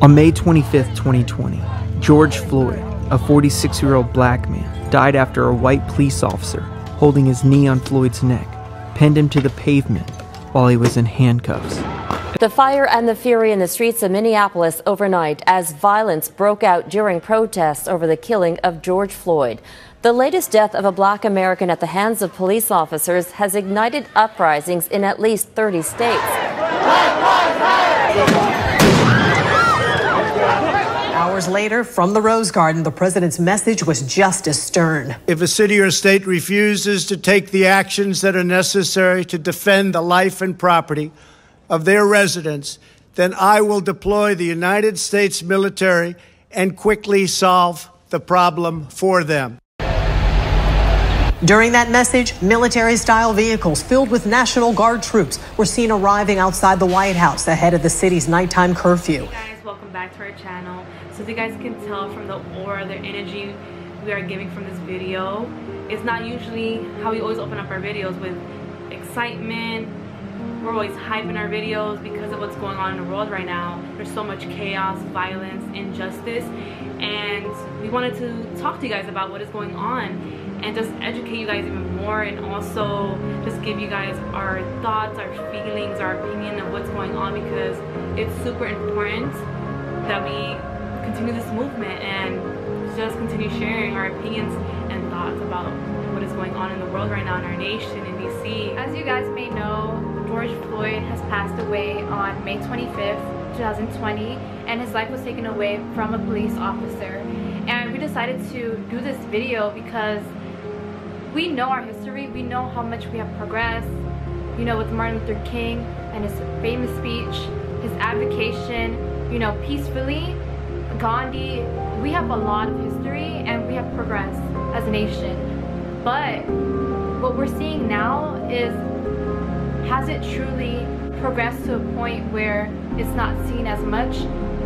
On May 25, 2020, George Floyd, a 46 year old black man, died after a white police officer, holding his knee on Floyd's neck, pinned him to the pavement while he was in handcuffs. The fire and the fury in the streets of Minneapolis overnight as violence broke out during protests over the killing of George Floyd. The latest death of a black American at the hands of police officers has ignited uprisings in at least 30 states. Hours later, from the Rose Garden, the president's message was just as stern. If a city or state refuses to take the actions that are necessary to defend the life and property of their residents, then I will deploy the United States military and quickly solve the problem for them. During that message, military style vehicles filled with National Guard troops were seen arriving outside the White House ahead of the city's nighttime curfew. Hey guys, welcome back to our channel. So as you guys can tell from the aura, the energy we are giving from this video, it's not usually how we always open up our videos with excitement, we're always hyping our videos because of what's going on in the world right now. There's so much chaos, violence, injustice, and we wanted to talk to you guys about what is going on and just educate you guys even more and also just give you guys our thoughts, our feelings, our opinion of what's going on because it's super important that we continue this movement and just continue sharing our opinions and thoughts about what is going on in the world right now in our nation in DC. As you guys may know, George Floyd has passed away on May 25th, 2020, and his life was taken away from a police officer. And we decided to do this video because we know our history, we know how much we have progressed, you know, with Martin Luther King and his famous speech, his advocation, you know, peacefully, Gandhi, we have a lot of history and we have progressed as a nation. But what we're seeing now is has it truly progressed to a point where it's not seen as much?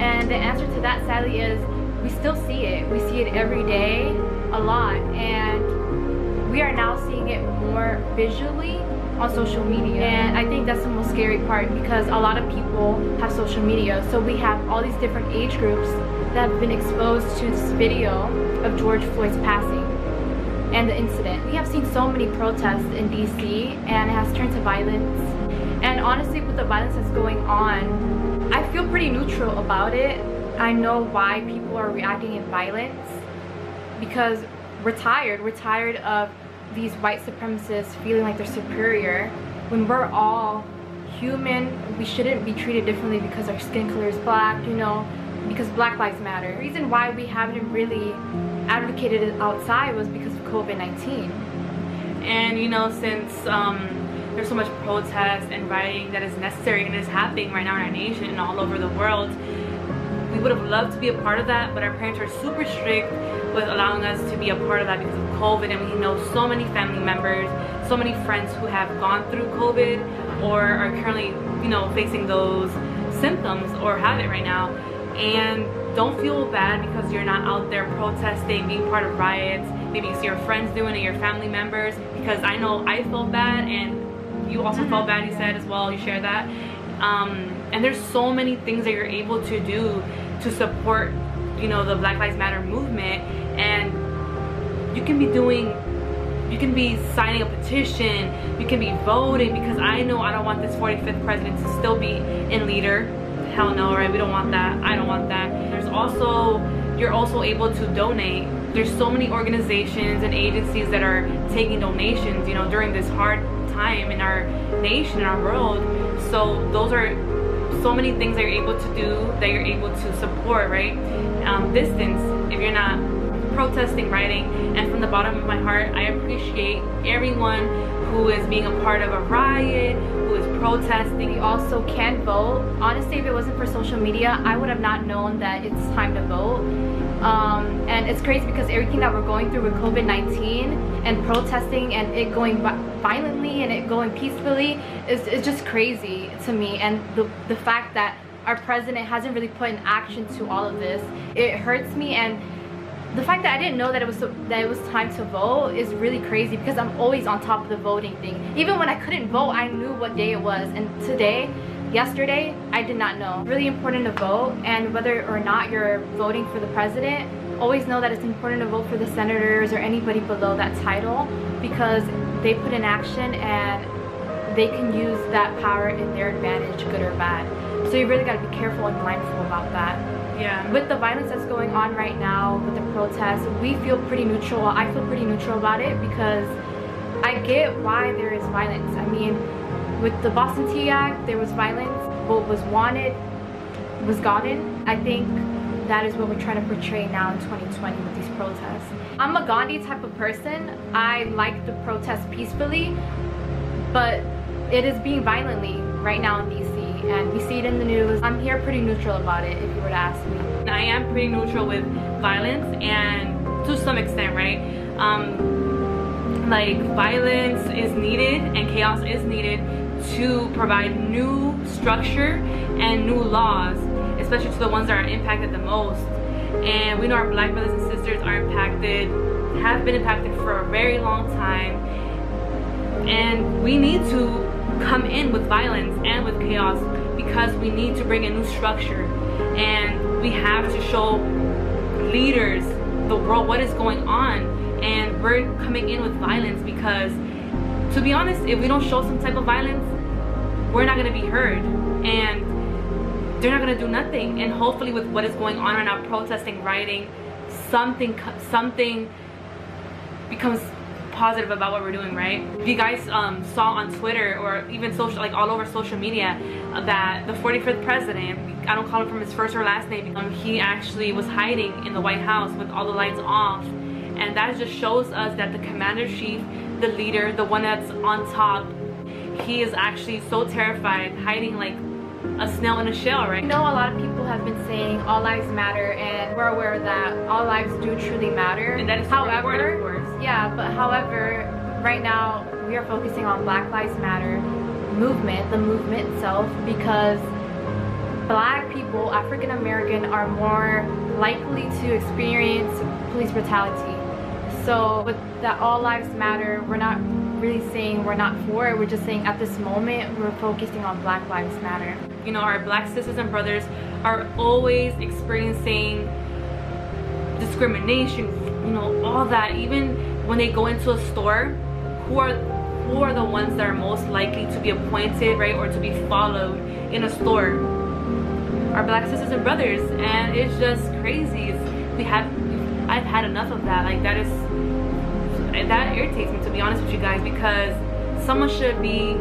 And the answer to that sadly is we still see it. We see it every day, a lot, and we are now seeing it more visually on social media. And I think that's the most scary part because a lot of people have social media. So we have all these different age groups that have been exposed to this video of George Floyd's passing and the incident. We have seen so many protests in DC and it has turned to violence. And honestly, with the violence that's going on, I feel pretty neutral about it. I know why people are reacting in violence because we're tired. We're tired of these white supremacists feeling like they're superior when we're all human. We shouldn't be treated differently because our skin color is black, you know, because Black Lives Matter. The reason why we haven't really advocated it outside was because of COVID-19. And you know, since um, there's so much protest and rioting that is necessary and is happening right now in our nation and all over the world, we would have loved to be a part of that, but our parents are super strict with allowing us to be a part of that because of COVID and we know so many family members, so many friends who have gone through COVID or are currently, you know, facing those symptoms or have it right now. And don't feel bad because you're not out there protesting, being part of riots. Maybe you see your friends doing it, your family members, because I know I felt bad and you also felt bad, you said as well, you shared that. Um, and there's so many things that you're able to do to support, you know, the Black Lives Matter movement. And you can be doing you can be signing a petition you can be voting because i know i don't want this 45th president to still be in leader. Hell no right? We don't want that. I don't want that. There's also you're also able to donate. There's so many organizations and agencies that are taking donations you know during this hard time in our nation in our world. So those are so many things that you're able to do that you're able to support right? Um, distance if you're not protesting writing and from the bottom of my heart I appreciate everyone who is being a part of a riot who is protesting. We also can vote. Honestly if it wasn't for social media I would have not known that it's time to vote. Um, and it's crazy because everything that we're going through with COVID-19 and protesting and it going violently and it going peacefully is, is just crazy to me and the, the fact that our president hasn't really put in action to all of this it hurts me and the fact that I didn't know that it was that it was time to vote is really crazy because I'm always on top of the voting thing. Even when I couldn't vote, I knew what day it was. And today, yesterday, I did not know. Really important to vote and whether or not you're voting for the president, always know that it's important to vote for the senators or anybody below that title because they put in action and they can use that power in their advantage, good or bad. So you really got to be careful and mindful about that. Yeah. With the violence that's going on right now, with the protests, we feel pretty neutral. I feel pretty neutral about it because I get why there is violence. I mean, with the Boston Tea Act, there was violence. What was wanted was gotten. I think that is what we're trying to portray now in 2020 with these protests. I'm a Gandhi type of person. I like the protest peacefully, but it is being violently right now in DC and we see it in the news. I'm here pretty neutral about it if you were to ask me. I am pretty neutral with violence and to some extent, right? Um, like violence is needed and chaos is needed to provide new structure and new laws especially to the ones that are impacted the most. And we know our black brothers and sisters are impacted, have been impacted for a very long time. And we need to come in with violence and with chaos because we need to bring a new structure. And we have to show leaders, the world, what is going on. And we're coming in with violence because, to be honest, if we don't show some type of violence, we're not going to be heard. And they're not gonna do nothing. And hopefully with what is going on right now protesting rioting something something becomes positive about what we're doing right? If you guys um, saw on twitter or even social like all over social media that the 45th president i don't call him from his first or last name um, he actually was hiding in the white house with all the lights off. And that just shows us that the commander-in-chief the leader the one that's on top he is actually so terrified hiding like a snail in a shell, right? I know a lot of people have been saying all lives matter and we're aware that all lives do truly matter. And that is however, of course. Yeah, but however, right now we are focusing on Black Lives Matter movement, the movement itself, because black people, African American, are more likely to experience police brutality. So with that all lives matter, we're not really saying we're not for it. We're just saying at this moment, we're focusing on Black Lives Matter. You know, our black sisters and brothers are always experiencing discrimination, you know, all that. Even when they go into a store, who are who are the ones that are most likely to be appointed, right, or to be followed in a store? Our black sisters and brothers, and it's just crazy. We have, I've had enough of that. Like that is that irritates me to be honest with you guys because someone should be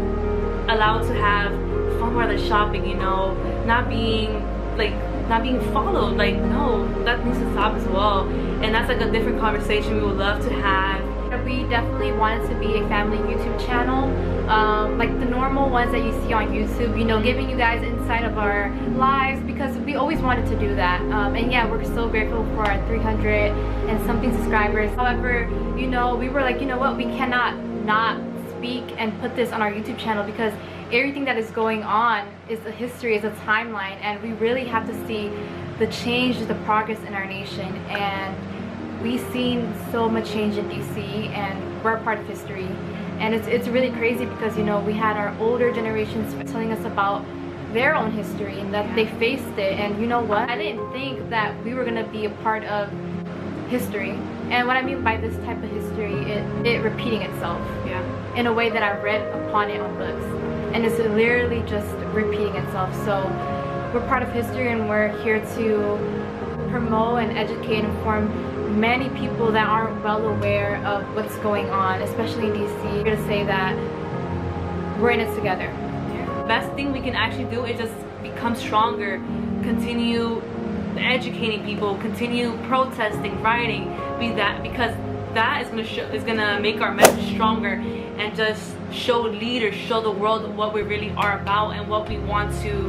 allowed to have fun while they're shopping you know? Not being like not being followed. Like no that needs to stop as well. And that's like a different conversation we would love to have we definitely wanted to be a family YouTube channel, um, like the normal ones that you see on YouTube, you know, giving you guys insight of our lives because we always wanted to do that. Um, and yeah, we're so grateful for our 300 and something subscribers. However, you know, we were like, you know what, we cannot not speak and put this on our YouTube channel because everything that is going on is a history, is a timeline, and we really have to see the change, the progress in our nation. And we've seen so much change in DC and we're part of history. And it's, it's really crazy because, you know, we had our older generations telling us about their own history and that they faced it. And you know what? I didn't think that we were going to be a part of history. And what I mean by this type of history, it, it repeating itself. Yeah. In a way that I read upon it on books. And it's literally just repeating itself. So we're part of history and we're here to promote and educate and inform many people that aren't well aware of what's going on, especially in DC. Here to say that we're in it together. The best thing we can actually do is just become stronger, continue educating people, continue protesting, rioting, be that because that is gonna show is gonna make our message stronger and just show leaders, show the world what we really are about and what we want to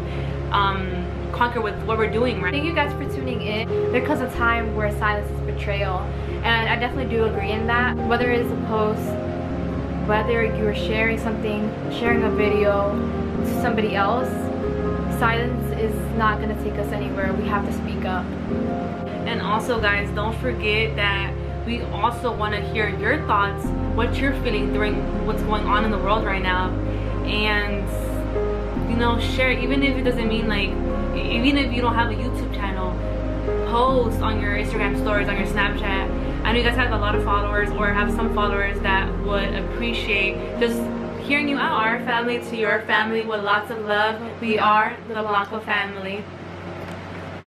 um, conquer with what we're doing right Thank you guys for tuning in. There comes a time where silence is betrayal. And I definitely do agree in that. Whether it is a post, whether you're sharing something, sharing a video to somebody else, silence is not going to take us anywhere. We have to speak up. And also guys, don't forget that we also want to hear your thoughts, what you're feeling during what's going on in the world right now. And you know, share, even if it doesn't mean like, even if you don't have a YouTube channel, post on your Instagram stories, on your Snapchat. I know you guys have a lot of followers or have some followers that would appreciate just hearing you out. Our family to your family with lots of love. We are the Blanco family.